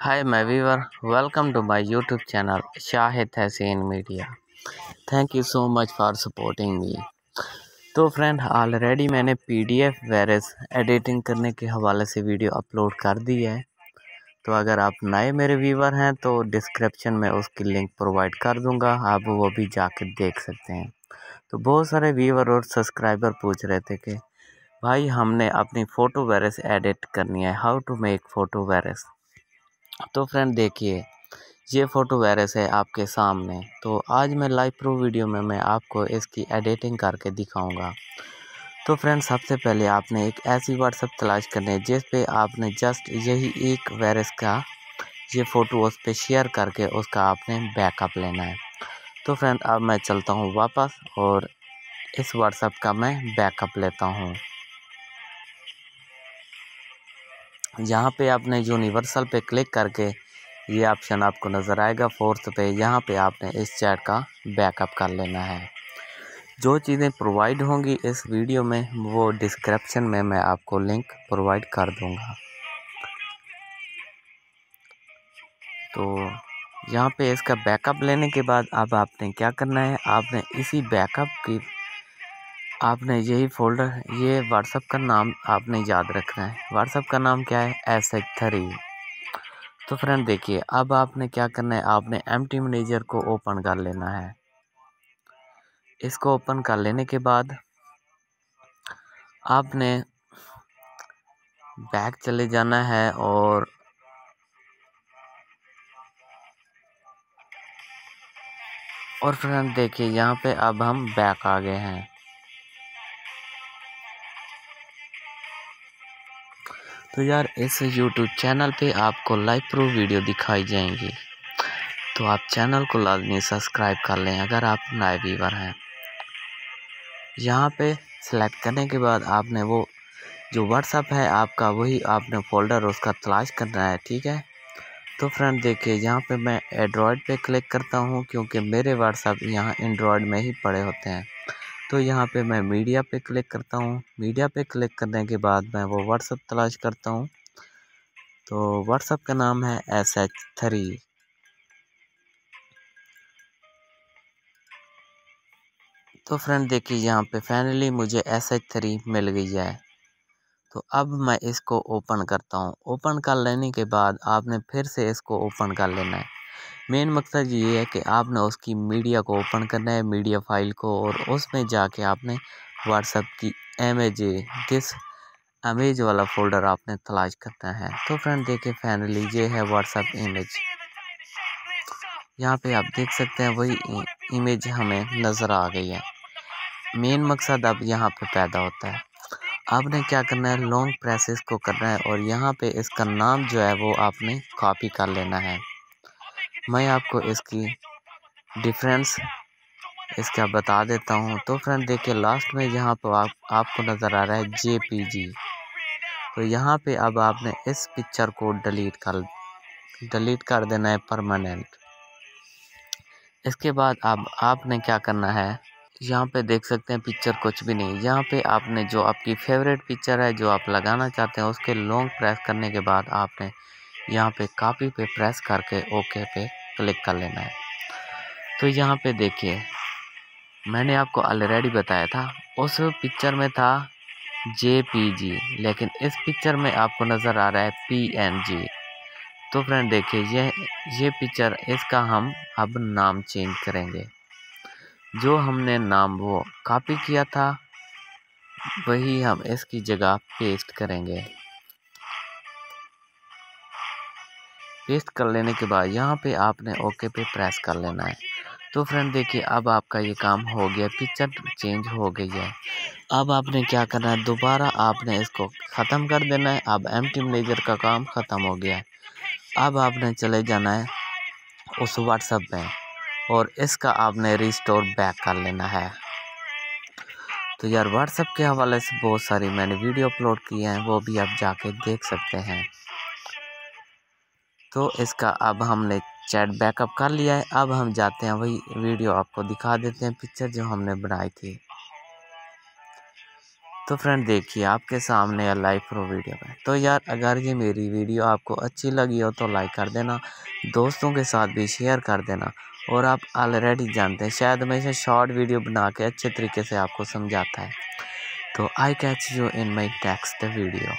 Hi, my viewer. Welcome to my YouTube channel, Shahid Hussain Media. Thank you so much for supporting me. तो friend already मैंने PDF वेरेस editing करने के हवाले से video upload कर दी है तो अगर आप नए मेरे व्यूवर हैं तो डिस्क्रिप्शन में उसकी लिंक प्रोवाइड कर दूँगा आप वो भी जाकर देख सकते हैं तो बहुत सारे व्यूवर और सब्सक्राइबर पूछ रहे थे कि भाई हमने अपनी फ़ोटो वेरेस एडिट करनी है हाउ टू मेक फ़ोटो वेरेस तो फ्रेंड देखिए, ये फ़ोटो वायरस है आपके सामने। तो आज मैं लाइव प्रो वीडियो में मैं आपको इसकी एडिटिंग करके दिखाऊँगा। तो फ्रेंड सबसे पहले आपने एक ऐसी व्हाट्सअप तलाश करनी है, जिस पे आपने जस्ट यही एक वायरस का, ये फ़ोटो उस पर शेयर करके उसका आपने बैकअप लेना है। तो फ्रेंड अब मैं चलता हूँ वापस और इस व्हाट्सअप का मैं बैकअप लेता हूँ। यहाँ पे आपने यूनिवर्सल पे क्लिक करके ये ऑप्शन आपको नज़र आएगा फोर्थ पे, यहाँ पे आपने इस चैट का बैकअप कर लेना है। जो चीज़ें प्रोवाइड होंगी इस वीडियो में, वो डिस्क्रिप्शन में मैं आपको लिंक प्रोवाइड कर दूँगा। तो यहाँ पे इसका बैकअप लेने के बाद अब आपने क्या करना है? आपने इसी बैकअप की आपने यही फोल्डर, ये व्हाट्सअप का नाम आपने याद रखना है। व्हाट्सअप का नाम क्या है? एस एच थ्री तो फ्रेंड देखिए, अब आपने क्या करना है? आपने एम टी मैनेजर को ओपन कर लेना है। इसको ओपन कर लेने के बाद आपने बैक चले जाना है और और फ्रेंड देखिए, यहाँ पे अब हम बैक आ गए हैं। तो यार इस यूट्यूब चैनल पे आपको लाइव प्रूफ वीडियो दिखाई जाएँगी। तो आप चैनल को लाजमी सब्सक्राइब कर लें अगर आप नए व्यूवर हैं। यहाँ पे सेलेक्ट करने के बाद आपने वो जो व्हाट्सअप है आपका वही आपने फ़ोल्डर उसका तलाश करना है, ठीक है? तो फ्रेंड देखिए, यहाँ पे मैं एंड्रॉयड पे क्लिक करता हूँ क्योंकि मेरे व्हाट्सअप यहाँ एंड्रॉयड में ही पड़े होते हैं। तो यहाँ पे मैं मीडिया पे क्लिक करता हूँ। मीडिया पे क्लिक करने के बाद मैं वो व्हाट्सअप तलाश करता हूँ। तो व्हाट्सअप का नाम है एस एच थ्री तो फ्रेंड देखिए यहाँ पे फाइनली मुझे एस एच थ्री मिल गई है। तो अब मैं इसको ओपन करता हूँ। ओपन कर लेने के बाद आपने फिर से इसको ओपन कर लेना है। मेन मकसद ये है कि आपने उसकी मीडिया को ओपन करना है, मीडिया फ़ाइल को, और उसमें जाके आपने व्हाट्सएप की इमेज किस इमेज वाला फोल्डर आपने तलाश करना है। तो फ्रेंड देखिए फाइनली ये है व्हाट्सएप इमेज यहाँ पे आप देख सकते हैं, वही इमेज हमें नज़र आ गई है। मेन मकसद अब यहाँ पे पैदा होता है। आपने क्या करना है? लॉन्ग प्रेसेस को करना है, और यहाँ पे इसका नाम जो है, वो आपने कॉपी कर लेना है। मैं आपको इसकी डिफरेंस इसका बता देता हूँ। तो फ्रेंड देखिए लास्ट में यहाँ पर आप, आपको नज़र आ रहा है जे पी जी तो यहाँ पे अब आपने इस पिक्चर को डिलीट कर डिलीट कर देना है परमानेंट इसके बाद अब आपने क्या करना है? यहाँ पे देख सकते हैं पिक्चर कुछ भी नहीं। यहाँ पे आपने जो आपकी फेवरेट पिक्चर है, जो आप लगाना चाहते हैं, उसके लॉन्ग प्रेस करने के बाद आपने यहाँ पे कॉपी पे प्रेस करके ओके पे क्लिक कर लेना है। तो यहाँ पे देखिए, मैंने आपको ऑलरेडी बताया था, उस पिक्चर में था जे पी जी लेकिन इस पिक्चर में आपको नज़र आ रहा है पी एन जी तो फ्रेंड देखिए, ये ये पिक्चर इसका हम अब नाम चेंज करेंगे। जो हमने नाम वो कॉपी किया था, वही हम इसकी जगह पेस्ट करेंगे। पेस्ट कर लेने के बाद यहाँ पे आपने ओके पे प्रेस कर लेना है। तो फ्रेंड देखिए, अब आपका ये काम हो गया पिक्चर चेंज हो गई है। अब आपने क्या करना है? दोबारा आपने इसको ख़त्म कर देना है। अब एम टी मैनेजर का काम ख़त्म हो गया है। अब आपने चले जाना है उस व्हाट्सअप में और इसका आपने रिस्टोर बैक कर लेना है। तो यार व्हाट्सअप के हवाले से बहुत सारी मैंने वीडियो अपलोड की हैं, वो भी आप जाके देख सकते हैं। तो इसका अब हमने चैट बैकअप कर लिया है। अब हम जाते हैं, वही वीडियो आपको दिखा देते हैं पिक्चर जो हमने बनाई थी। तो फ्रेंड देखिए, आपके सामने लाइव प्रो वीडियो में। तो यार, अगर ये मेरी वीडियो आपको अच्छी लगी हो तो लाइक कर देना, दोस्तों के साथ भी शेयर कर देना, और आप ऑलरेडी जानते हैं, शायद इसे शॉर्ट वीडियो बना के अच्छे तरीके से आपको समझाता है। तो I catch you in my text video